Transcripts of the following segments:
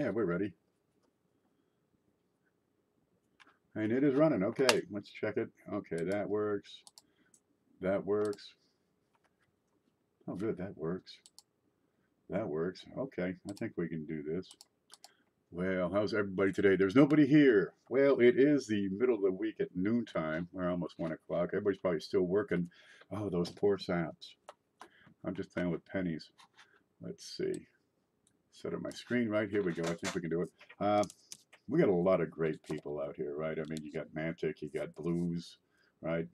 Yeah, we're ready. And it is running. Okay, let's check it. Okay, that works. That works. Oh, good, that works. That works. Okay, I think we can do this. Well, how's everybody today? There's nobody here. Well, it is the middle of the week at noontime. We're almost 1 o'clock. Everybody's probably still working. Oh, those poor saps. I'm just playing with pennies. Let's see. Set up my screen right here we go. I think we can do it. Uh, we got a lot of great people out here, right? I mean, you got Mantic, you got Blues, right?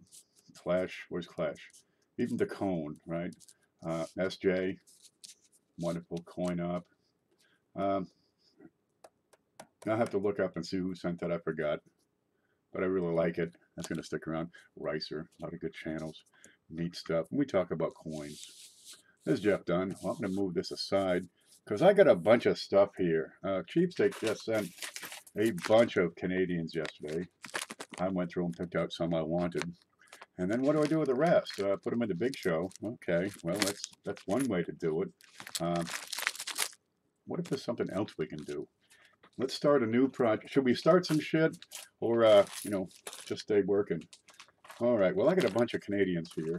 Clash, where's Clash? Even the Cone, right? Uh, SJ, wonderful coin up. Um, I'll have to look up and see who sent that. I forgot. But I really like it. That's going to stick around. Ricer, a lot of good channels. Neat stuff. we talk about coins. This is Jeff Dunn. Well, I'm going to move this aside because I got a bunch of stuff here. Uh, Cheapskate just sent a bunch of Canadians yesterday. I went through and picked out some I wanted. And then what do I do with the rest? Uh, put them in the big show. Okay, well, that's that's one way to do it. Um, what if there's something else we can do? Let's start a new project. Should we start some shit or, uh, you know, just stay working? All right, well, I got a bunch of Canadians here.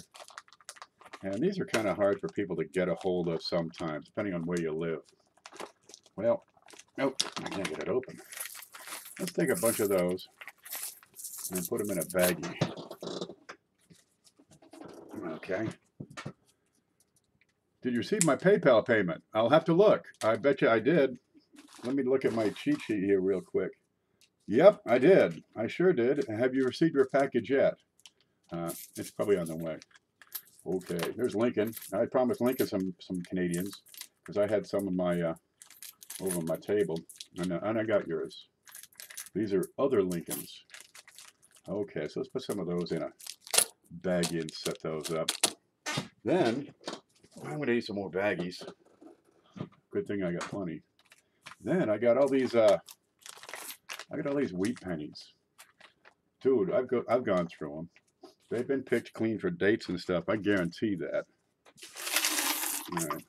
And these are kind of hard for people to get a hold of sometimes, depending on where you live. Well, nope, I can't get it open. Let's take a bunch of those and put them in a baggie. Okay. Did you receive my PayPal payment? I'll have to look. I bet you I did. Let me look at my cheat sheet here real quick. Yep, I did. I sure did. Have you received your package yet? Uh, it's probably on the way. Okay, there's Lincoln. I promised Lincoln some some Canadians because I had some of my uh, over my table, and, uh, and I got yours. These are other Lincolns. Okay, so let's put some of those in a baggie and set those up. Then I'm going to eat some more baggies. Good thing I got plenty. Then I got all these. Uh, I got all these wheat pennies, dude. I've go I've gone through them. They've been picked clean for dates and stuff. I guarantee that. All right.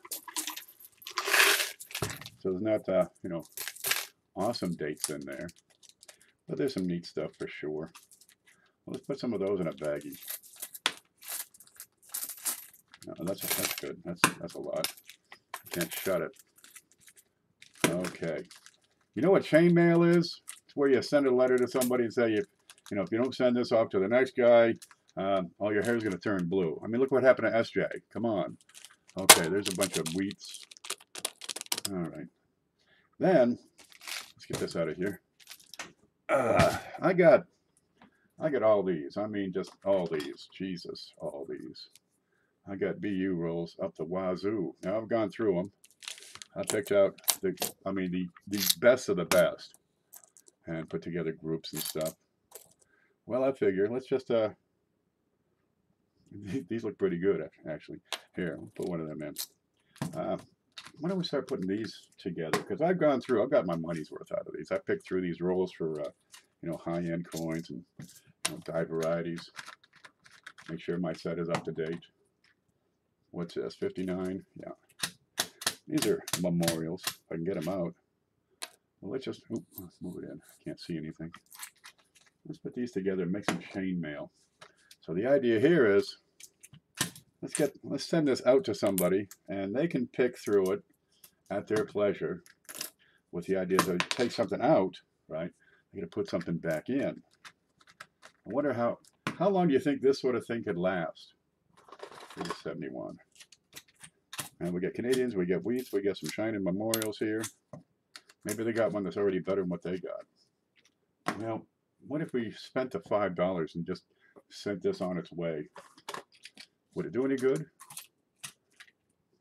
So there's not, uh, you know, awesome dates in there. But there's some neat stuff for sure. Well, let's put some of those in a baggie. No, that's that's good. That's that's a lot. I can't shut it. Okay. You know what chain mail is? It's where you send a letter to somebody and say, you know, if you don't send this off to the next guy, um, all your hair is going to turn blue. I mean, look what happened to SJ. Come on. Okay, there's a bunch of wheats. All right. Then, let's get this out of here. Uh, I got, I got all these. I mean, just all these. Jesus, all these. I got BU rolls up the wazoo. Now I've gone through them. I picked out the, I mean, the, the best of the best and put together groups and stuff. Well, I figure let's just, uh, these look pretty good, actually. Here, I'll put one of them in. Uh, why don't we start putting these together? Because I've gone through, I've got my money's worth out of these. I picked through these rolls for, uh, you know, high-end coins and you know, die varieties. Make sure my set is up to date. What's this, 59? Yeah. These are memorials, if I can get them out. Well, let's just let's move it in. I Can't see anything. Let's put these together and make some chain mail. So the idea here is let's get let's send this out to somebody and they can pick through it at their pleasure with the idea that take something out, right? They're gonna put something back in. I wonder how how long do you think this sort of thing could last? 71. And we get Canadians, we get wheats, we get some shining memorials here. Maybe they got one that's already better than what they got. Well, what if we spent the $5 and just sent this on its way? Would it do any good?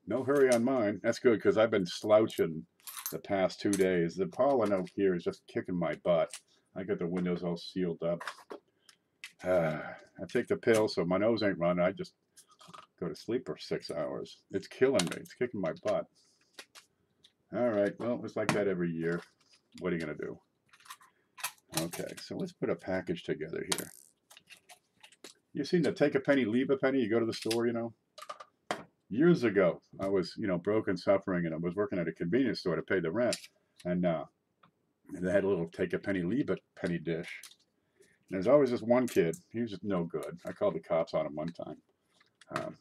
No hurry on mine. That's good because I've been slouching the past two days. The pollen out here is just kicking my butt. I got the windows all sealed up. Uh, I take the pill so my nose ain't running. I just go to sleep for six hours. It's killing me. It's kicking my butt. All right. Well, it's like that every year. What are you going to do? Okay, so let's put a package together here. You seen the take a penny, leave a penny? You go to the store, you know? Years ago, I was, you know, broke and suffering, and I was working at a convenience store to pay the rent. and uh, they had a little take a penny, leave a penny dish. And there's always this one kid. He was just no good. I called the cops on him one time. Um,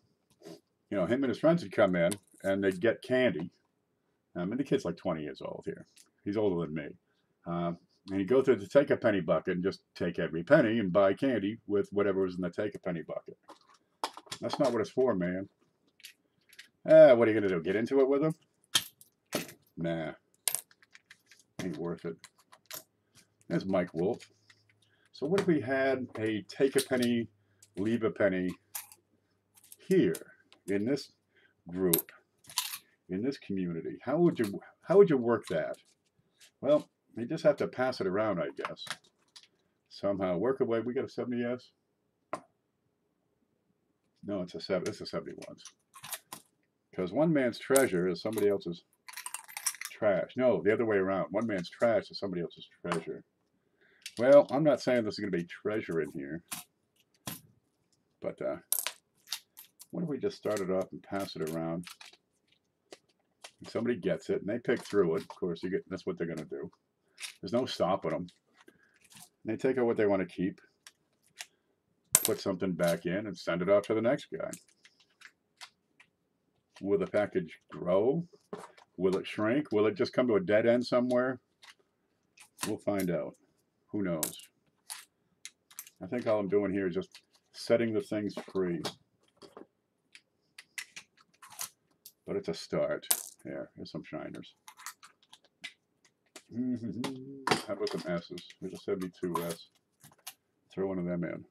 you know, him and his friends would come in and they'd get candy. I mean, the kid's like 20 years old here. He's older than me. Um, and he'd go through the take a penny bucket and just take every penny and buy candy with whatever was in the take a penny bucket. That's not what it's for, man. Ah, what are you going to do? Get into it with him? Nah. Ain't worth it. That's Mike Wolf. So what if we had a take a penny, leave a penny here in this group, in this community? How would you how would you work that? Well, you just have to pass it around, I guess. Somehow work away. We got a 70s. No, it's a seven. It's a 71s. Because one man's treasure is somebody else's trash. No, the other way around. One man's trash is somebody else's treasure. Well, I'm not saying there's going to be treasure in here. But uh, what if we just start it off and pass it around? And somebody gets it and they pick through it. Of course, you get that's what they're going to do. There's no stopping them. They take out what they want to keep, put something back in, and send it off to the next guy. Will the package grow? Will it shrink? Will it just come to a dead end somewhere? We'll find out. Who knows? I think all I'm doing here is just setting the things free. But it's a start. Here, here's some shiners. How about some S's? There's a 72S. Throw one of them in.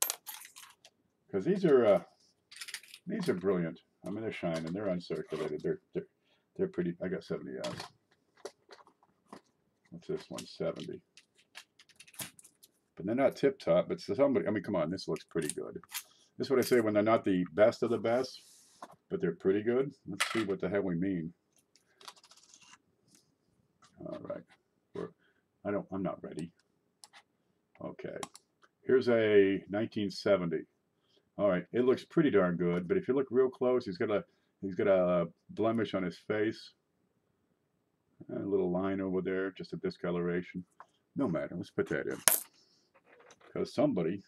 Because these are uh, these are brilliant. I mean, they're shining. They're uncirculated. They're they're they're pretty. I got 70s. What's this one? 70. But they're not tip top. But somebody. I mean, come on. This looks pretty good. This is what I say when they're not the best of the best, but they're pretty good. Let's see what the hell we mean. All right. I don't. I'm not ready. Okay. Here's a 1970. All right, it looks pretty darn good, but if you look real close, he's got a he's got a blemish on his face, a little line over there, just a discoloration. No matter, let's put that in because somebody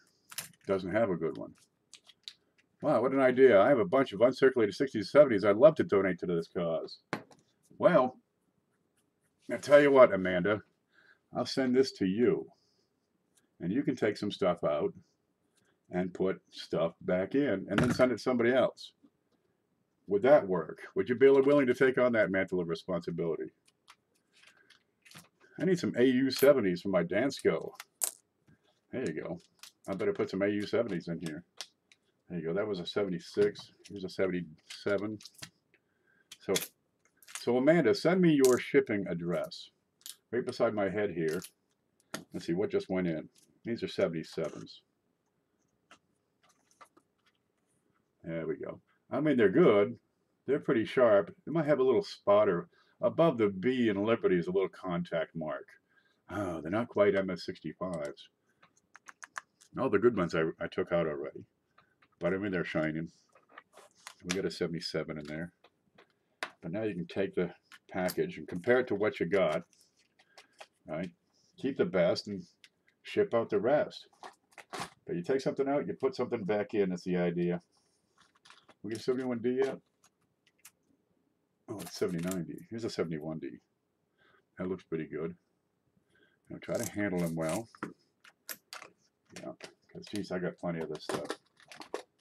doesn't have a good one. Wow, what an idea! I have a bunch of uncirculated 60s, 70s. I'd love to donate to this cause. Well, I tell you what, Amanda, I'll send this to you, and you can take some stuff out and put stuff back in and then send it to somebody else. Would that work? Would you be willing to take on that mantle of responsibility? I need some AU70s for my Dansco. There you go. I better put some AU70s in here. There you go. That was a 76. Here's a 77. So, so Amanda, send me your shipping address. Right beside my head here. Let's see what just went in. These are 77s. There we go. I mean, they're good. They're pretty sharp. They might have a little spotter. Above the B in Liberty is a little contact mark. Oh, they're not quite MS65s. All the good ones I, I took out already. But I mean, they're shining. We got a 77 in there. But now you can take the package and compare it to what you got. Right? Keep the best and ship out the rest. But you take something out, you put something back in. That's the idea. We get 71D yet? Oh, it's 79D. Here's a 71D. That looks pretty good. I'll try to handle them well. Yeah, because geez, I got plenty of this stuff.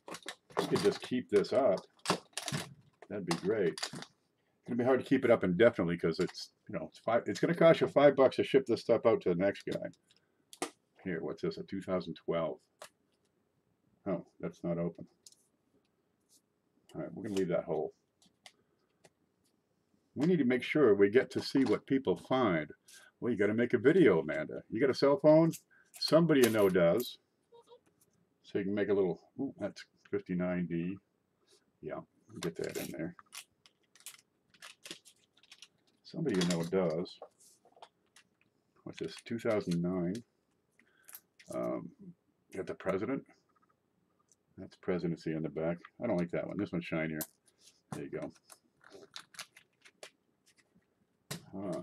If you could just keep this up, that'd be great. Gonna be hard to keep it up indefinitely because it's you know it's five. It's gonna cost you five bucks to ship this stuff out to the next guy. Here, what's this? A 2012. Oh, that's not open. All right, we're to leave that hole. We need to make sure we get to see what people find. Well, you got to make a video, Amanda. You got a cell phone? Somebody you know does. So you can make a little, ooh, that's 59D. Yeah, get that in there. Somebody you know does. What's this, 2009? Um, got the president. That's presidency on the back. I don't like that one. This one's shinier. There you go. Huh.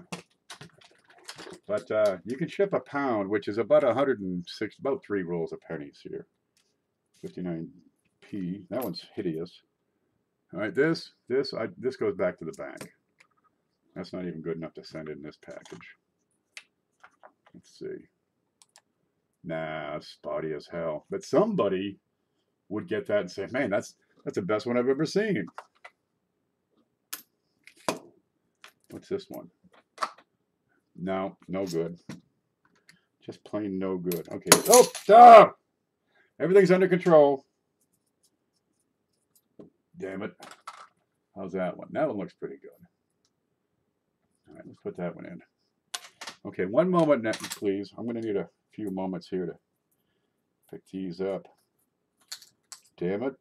But uh, you can ship a pound, which is about 106, about three rolls of pennies here. 59p. That one's hideous. All right, this, this, I, this goes back to the bank. That's not even good enough to send in this package. Let's see. Nah, spotty as hell. But somebody would get that and say, man, that's that's the best one I've ever seen. What's this one? No, no good. Just plain no good. Okay. Oh, stop! Everything's under control. Damn it. How's that one? That one looks pretty good. Let's put that one in. Okay, one moment, please. I'm going to need a few moments here to pick these up. Damn it.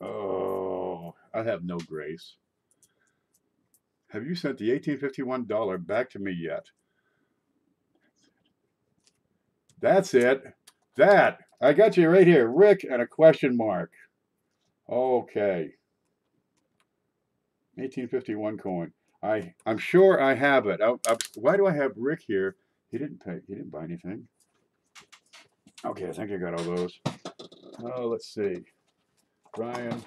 Oh, I have no grace. Have you sent the 1851 dollar back to me yet? That's it. That. I got you right here. Rick and a question mark. Okay. 1851 coin. I, I'm sure I have it. I, I, why do I have Rick here? He didn't pay. He didn't buy anything. Okay, I think I got all those. Oh, let's see. Brian,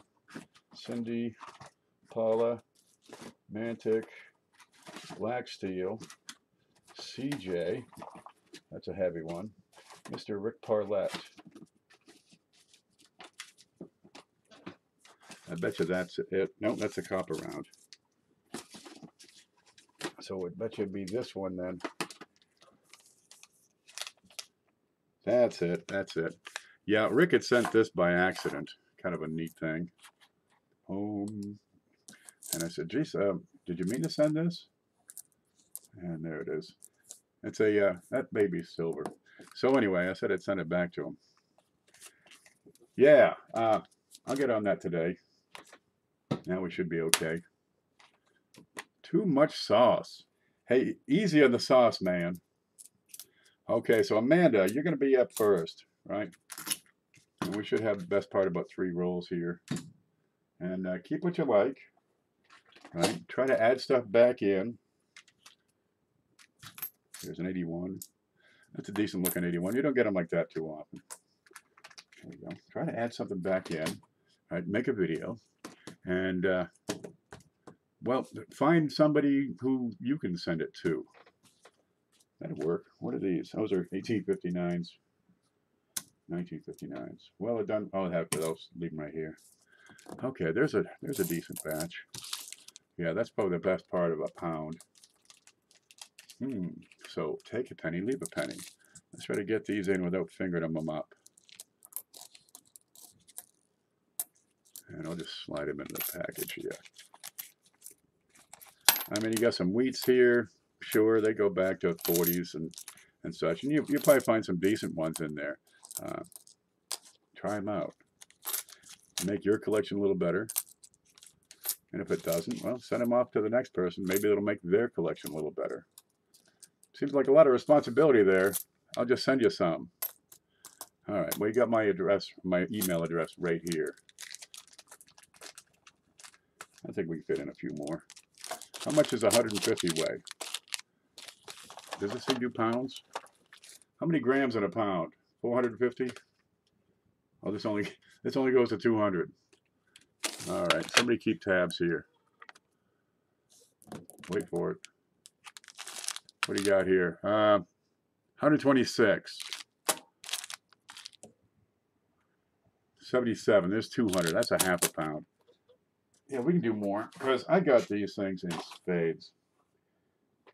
Cindy, Paula, Mantic, Black Steel, CJ. That's a heavy one. Mr. Rick Parlett. I bet you that's it. No, that's a copper round. So I bet you it'd be this one then. That's it. That's it. Yeah, Rick had sent this by accident. Kind of a neat thing. Home. And I said, geez, uh, did you mean to send this? And there it is. It's a, uh, that baby's silver. So anyway, I said I'd send it back to him. Yeah, uh, I'll get on that today. Now we should be okay. Too much sauce. Hey, easy on the sauce, man. Okay, so Amanda, you're going to be up first, right? And we should have the best part about three rolls here. And uh, keep what you like, right? Try to add stuff back in. There's an 81. That's a decent looking 81. You don't get them like that too often. There we go. Try to add something back in. Right, make a video. And, uh, well, find somebody who you can send it to. That'd work. What are these? Those are 1859s. 1959s. Well I done. I'll have those. Leave them right here. Okay, there's a there's a decent batch. Yeah, that's probably the best part of a pound. Hmm. So take a penny, leave a penny. Let's try to get these in without fingering them up. And I'll just slide them in the package here. I mean, you got some wheats here. Sure, they go back to 40s and, and such. And you, you'll probably find some decent ones in there. Uh, try them out. Make your collection a little better. And if it doesn't, well, send them off to the next person. Maybe it'll make their collection a little better. Seems like a lot of responsibility there. I'll just send you some. All right, well, you got my address, my email address right here. I think we can fit in a few more. How much is 150 weigh? Does this thing do pounds? How many grams in a pound? 450? Oh, this only this only goes to 200. All right, somebody keep tabs here. Wait for it. What do you got here? Uh, 126. 77. There's 200. That's a half a pound. Yeah, we can do more because I got these things in spades.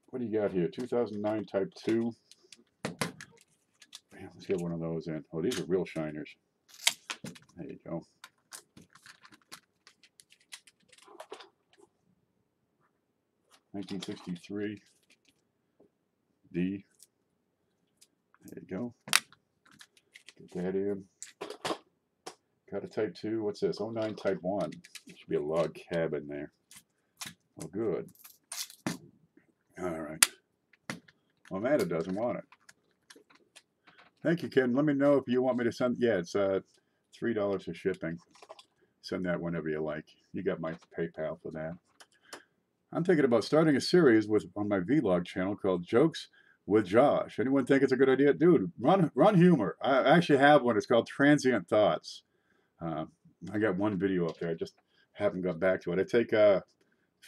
What do you got here? 2009 Type 2. Man, let's get one of those in. Oh, these are real shiners. There you go. Nineteen sixty three. D. There you go. Get that in. Got a type 2. What's this? 09 type 1. There should be a log cabin there. Oh, good. All right. Well, Amanda doesn't want it. Thank you, Ken. Let me know if you want me to send. Yeah, it's uh, three dollars for shipping. Send that whenever you like. You got my PayPal for that. I'm thinking about starting a series with on my vlog channel called Jokes with Josh. Anyone think it's a good idea? Dude, run run humor. I actually have one. It's called Transient Thoughts. Uh, I got one video up there. I just haven't got back to it. I take uh,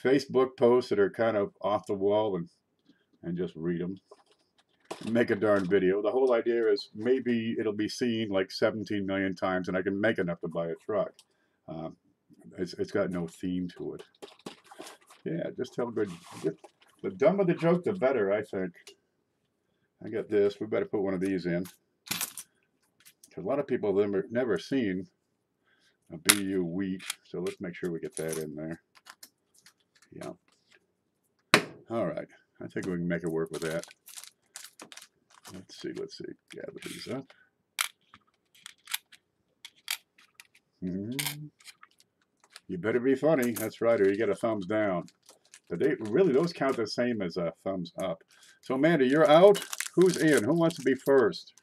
Facebook posts that are kind of off the wall and and just read them. Make a darn video. The whole idea is maybe it'll be seen like 17 million times and I can make enough to buy a truck. Um, it's, it's got no theme to it. Yeah, just tell good. The dumber the joke, the better, I think. I got this. We better put one of these in. Because A lot of people have never, never seen a BU wheat, so let's make sure we get that in there. Yeah. All right. I think we can make it work with that. Let's see, let's see. Gather these up. Mm -hmm. You better be funny. That's right, or you get a thumbs down. But they really those count the same as a thumbs up. So Amanda, you're out. Who's in? Who wants to be first?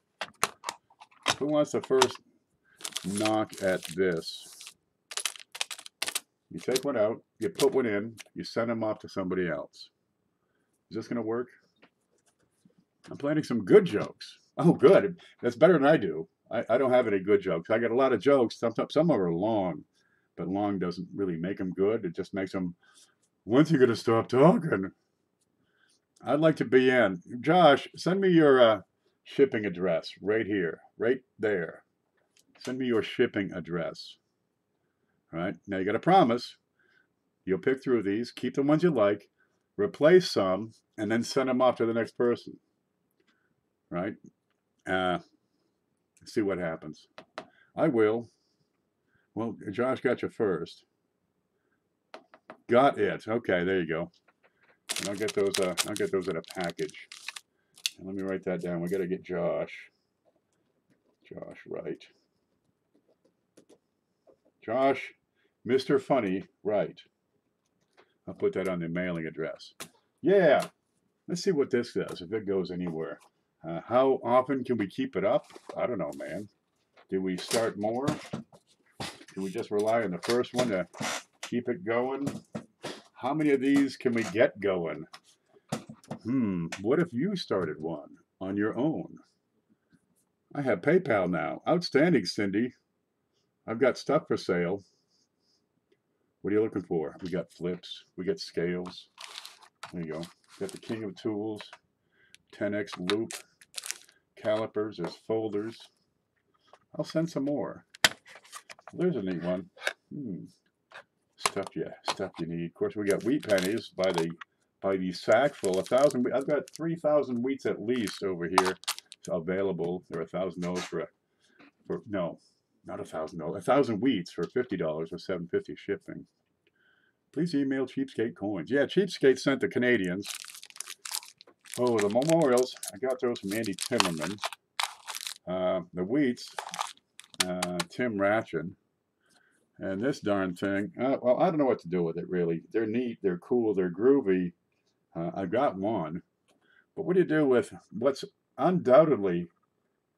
Who wants to first knock at this? You take one out, you put one in, you send them off to somebody else. Is this going to work? I'm planning some good jokes. Oh, good. That's better than I do. I, I don't have any good jokes. I got a lot of jokes. Some, some of them are long, but long doesn't really make them good. It just makes them, when's he going to stop talking? I'd like to be in. Josh, send me your uh, shipping address right here, right there. Send me your shipping address. All right. Now you got to promise you'll pick through these, keep the ones you like, replace some, and then send them off to the next person. Right? Uh, see what happens. I will. Well, Josh got you first. Got it. Okay, there you go. And I'll get those. Uh, I'll get those in a package. And let me write that down. We got to get Josh. Josh, right? Josh, Mr. Funny, right? I'll put that on the mailing address. Yeah, let's see what this does, if it goes anywhere. Uh, how often can we keep it up? I don't know, man. Do we start more? Do we just rely on the first one to keep it going? How many of these can we get going? Hmm, what if you started one on your own? I have PayPal now. Outstanding, Cindy. I've got stuff for sale. What are you looking for? We got flips. We got scales. There you go. Got the king of tools. 10x loupe. Calipers. There's folders. I'll send some more. There's a neat one. Hmm. Stuff you stuff you need. Of course, we got wheat pennies by the by the sackful. A thousand. I've got three thousand wheats at least over here available. There are a thousand dollars for a, for no not a thousand dollars, a thousand wheats for fifty dollars with seven fifty shipping. Please email Cheapskate Coins. Yeah, Cheapskate sent the Canadians. Oh, the memorials. I got those from Andy Timmerman. Uh, the wheats, uh, Tim Ratchin. And this darn thing, uh, well, I don't know what to do with it really. They're neat, they're cool, they're groovy. Uh, I got one. But what do you do with what's undoubtedly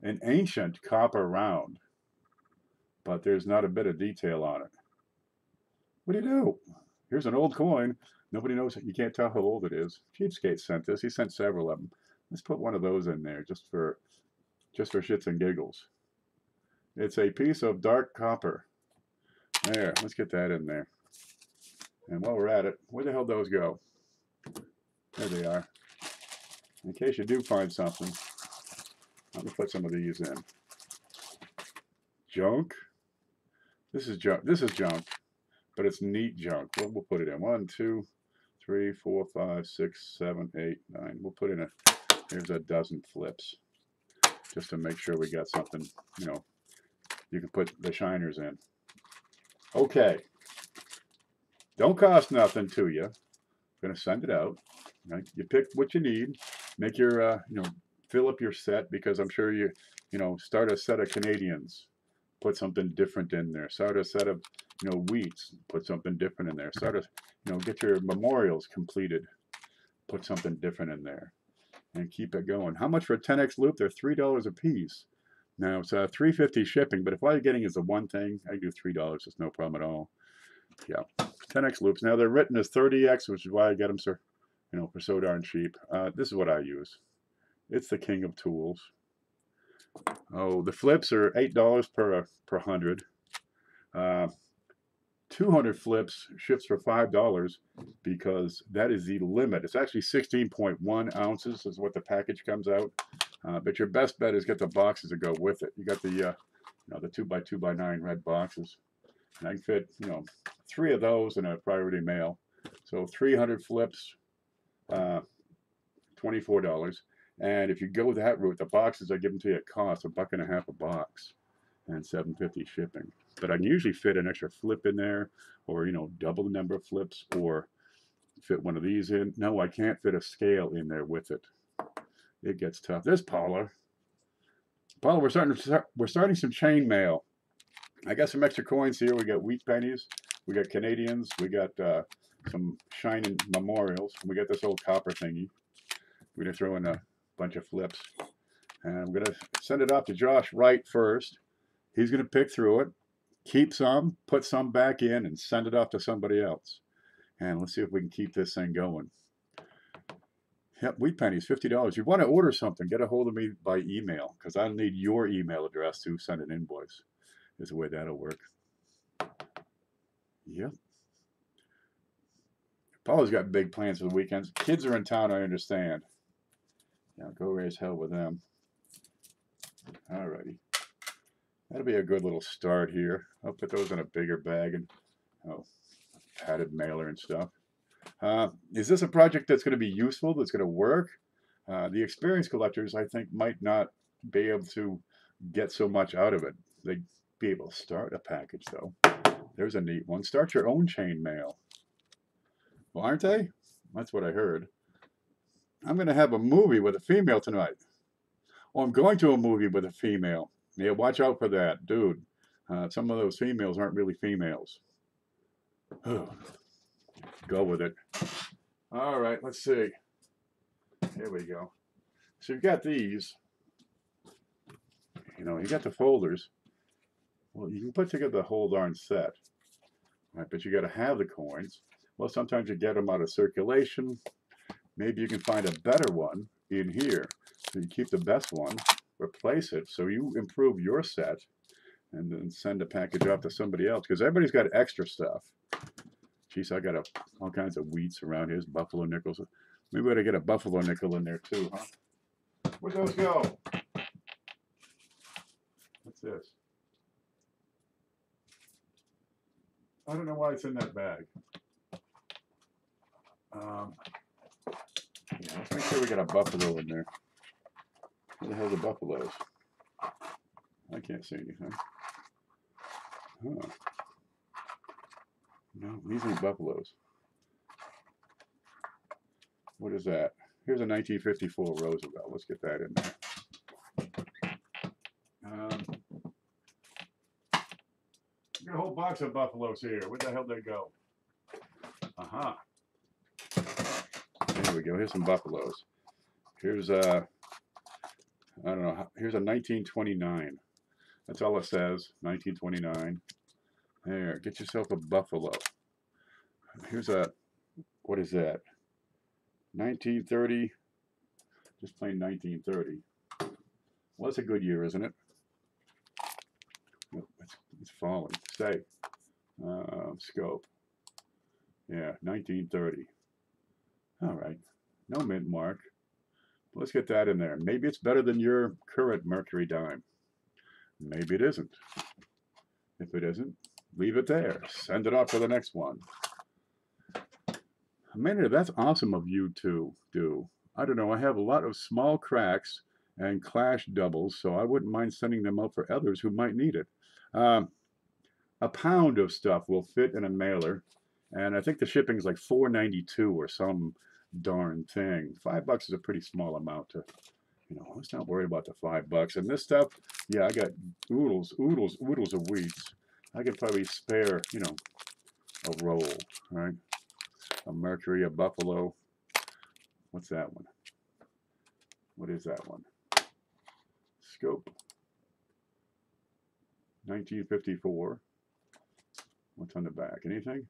an ancient copper round? but there's not a bit of detail on it. What do you do? Here's an old coin. Nobody knows. You can't tell how old it is. Cheapskate sent this. He sent several of them. Let's put one of those in there just for just for shits and giggles. It's a piece of dark copper. There, let's get that in there. And while we're at it, where the hell those go? There they are. In case you do find something, let me put some of these in. Junk. This is junk. This is junk, but it's neat junk. We'll, we'll put it in. One, two, three, four, five, six, seven, eight, nine. We'll put in a, here's a dozen flips just to make sure we got something, you know, you can put the shiners in. Okay. Don't cost nothing to you. I'm to send it out. Right? You pick what you need. Make your, uh, you know, fill up your set because I'm sure you, you know, start a set of Canadians put something different in there. Start a set of, you know, wheats, put something different in there. Start a, you know, get your memorials completed, put something different in there. and keep it going. How much for a 10x loupe? They're three dollars a piece. Now it's uh, 350 shipping, but if all you're getting is the one thing, I do three dollars. It's no problem at all. Yeah, 10x loupes. Now they're written as 30x, which is why I get them, sir. You know, for so darn cheap. Uh, this is what I use. It's the king of tools. Oh, the flips are eight dollars per uh, per hundred. Uh, 200 flips ships for $5 because that is the limit. It's actually 16.1 ounces is what the package comes out. Uh, but your best bet is get the boxes that go with it. You got the, uh, you know, the 2 by 2 by 9 red boxes. And I can fit, you know, three of those in a priority mail. So 300 flips, uh, $24. And if you go that route, the boxes I give them to you at cost, a buck and a half a box and 750 shipping. But I can usually fit an extra flip in there or, you know, double the number of flips or fit one of these in. No, I can't fit a scale in there with it. It gets tough. There's Paula. Paula, we're starting we're starting some chain mail. I got some extra coins here. We got wheat pennies. We got Canadians. We got uh, some shining memorials. We got this old copper thingy. We're to throw in a bunch of flips. And I'm going to send it off to Josh Wright first. He's going to pick through it, keep some, put some back in, and send it off to somebody else. And let's see if we can keep this thing going. Yep, wheat pennies, $50. You want to order something, get a hold of me by email because I need your email address to send an invoice. Is the way that'll work. Yep. Paula's got big plans for the weekends. Kids are in town, I understand. Yeah, go raise hell with them. Alrighty. That'll be a good little start here. I'll put those in a bigger bag and oh, padded mailer and stuff. Uh, is this a project that's going to be useful, that's going to work? Uh, the experienced collectors, I think, might not be able to get so much out of it. They'd be able to start a package, though. There's a neat one. Start your own chain mail. Well, aren't they? That's what I heard. I'm going to have a movie with a female tonight. Oh, I'm going to a movie with a female. Yeah, watch out for that, dude. Uh, some of those females aren't really females. go with it. All right, let's see. Here we go. So you've got these. You know, you got the folders. Well, you can put together the whole darn set. Right, but you got to have the coins. Well, sometimes you get them out of circulation. Maybe you can find a better one in here. So you keep the best one replace it. So you improve your set and then send a package off to somebody else because everybody's got extra stuff. Geez, I got a, all kinds of wheats around here. buffalo nickels. Maybe we ought to get a buffalo nickel in there too, huh? Where'd those go? What's this? I don't know why it's in that bag. Um, yeah, let's make sure we got a buffalo in there. Where the hell the buffaloes? I can't see anything. Huh. No, these ain't buffaloes. What is that? Here's a 1954 Roosevelt. Let's get that in there. Um, got a whole box of buffaloes here. Where the hell did they go? Aha. Uh -huh. There we go. Here's some buffaloes. Here's a, I don't know. Here's a 1929. That's all it says. 1929. There, get yourself a buffalo. Here's a, what is that? 1930. Just plain 1930. Well, that's a good year, isn't it? it's, it's falling. Say, uh, scope. Yeah, 1930. All right. No mint mark. Let's get that in there. Maybe it's better than your current mercury dime. Maybe it isn't. If it isn't, leave it there. Send it off to the next one. Amanda, that's awesome of you to do. I don't know, I have a lot of small cracks and clash doubles, so I wouldn't mind sending them out for others who might need it. Um, a pound of stuff will fit in a mailer, and I think the shipping is like 4.92 or some darn thing. Five bucks is a pretty small amount to, you know, let's not worry about the five bucks. And this stuff, yeah, I got oodles, oodles, oodles of wheats. I could probably spare, you know, a roll, right? A Mercury, a Buffalo. What's that one? What is that one? Scope. 1954. What's on the back? Anything?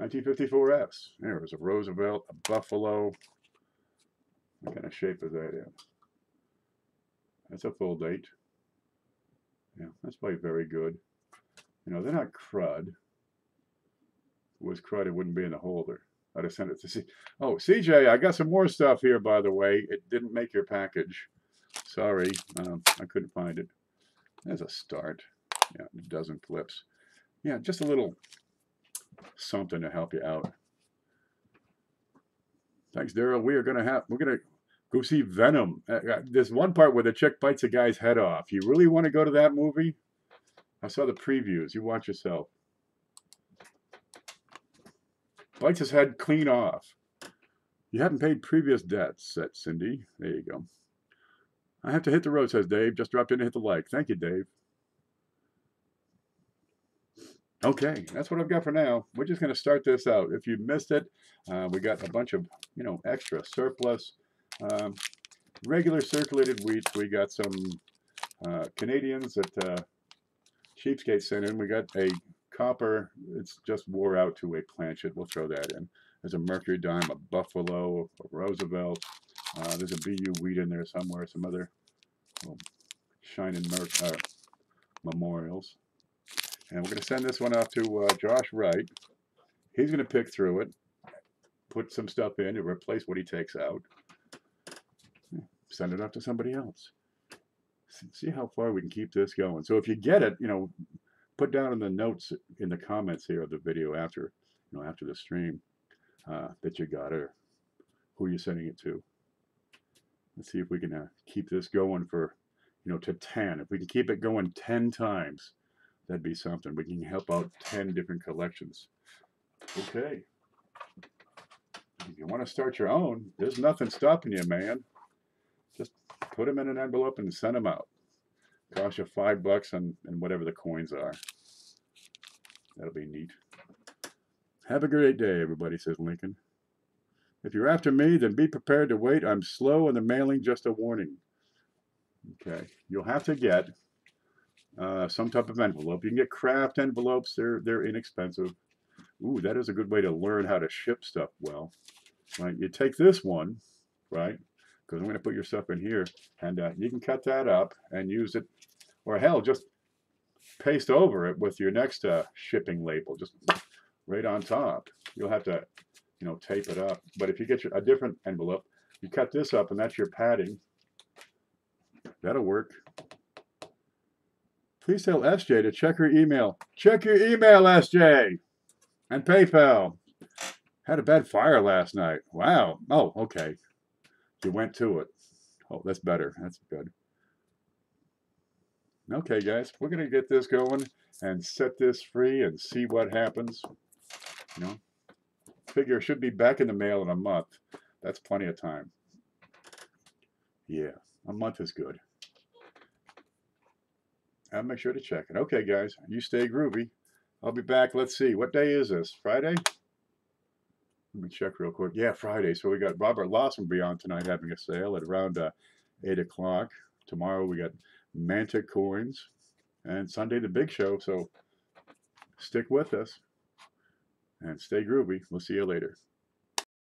1954S. There was a Roosevelt, a Buffalo. What kind of shape is that in? That's a full date. Yeah, that's probably very good. You know, they're not crud. Was crud, it wouldn't be in the holder. I'd have sent it to C. Oh, CJ, I got some more stuff here, by the way. It didn't make your package. Sorry, um, I couldn't find it. There's a start. Yeah, a dozen clips. Yeah, just a little something to help you out. Thanks, Daryl. We are gonna have we're gonna go see Venom. Uh, uh, there's one part where the chick bites a guy's head off. You really want to go to that movie? I saw the previews. You watch yourself. Bites his head clean off. You haven't paid previous debts, said Cindy. There you go. I have to hit the road, says Dave. Just dropped in to hit the like. Thank you, Dave. Okay, that's what I've got for now. We're just going to start this out. If you missed it, uh, we got a bunch of, you know, extra surplus. Um, regular circulated wheat. We got some uh, Canadians that uh, Cheapskate sent in. We got a copper. It's just wore out to a planchet. We'll throw that in. There's a Mercury dime, a Buffalo, a Roosevelt. Uh, there's a BU wheat in there somewhere. Some other shining uh, memorials. And we're going to send this one off to uh, Josh Wright. He's going to pick through it, put some stuff in to replace what he takes out. Send it off to somebody else. See how far we can keep this going. So if you get it, you know, put down in the notes in the comments here of the video after, you know, after the stream uh, that you got or who you're sending it to. Let's see if we can uh, keep this going for, you know, to 10. If we can keep it going 10 times, that'd be something. We can help out 10 different collections. Okay. If you want to start your own, there's nothing stopping you, man. Put them in an envelope and send them out. Cost you five bucks and, and whatever the coins are. That'll be neat. Have a great day, everybody, says Lincoln. If you're after me, then be prepared to wait. I'm slow in the mailing, just a warning. Okay, you'll have to get uh, some type of envelope. You can get kraft envelopes. They're they're inexpensive. Ooh, that is a good way to learn how to ship stuff well. Right, you take this one, right? Because I'm going to put your stuff in here, and uh, you can cut that up and use it, or hell, just paste over it with your next uh, shipping label, just right on top. You'll have to, you know, tape it up. But if you get your, a different envelope, you cut this up, and that's your padding. That'll work. Please tell SJ to check her email. Check your email, SJ. And PayPal. Had a bad fire last night. Wow. Oh, okay. You went to it. Oh, that's better. That's good. Okay, guys, we're going to get this going and set this free and see what happens. You know, figure should be back in the mail in a month. That's plenty of time. Yeah, a month is good. I'll make sure to check it. Okay, guys, you stay groovy. I'll be back. Let's see. What day is this? Friday? Let me check real quick. Yeah, Friday. So we got Robert Lawson be on tonight having a sale at around uh, 8 o'clock. Tomorrow we got Mantic Coins. And Sunday the big show. So stick with us and stay groovy. We'll see you later.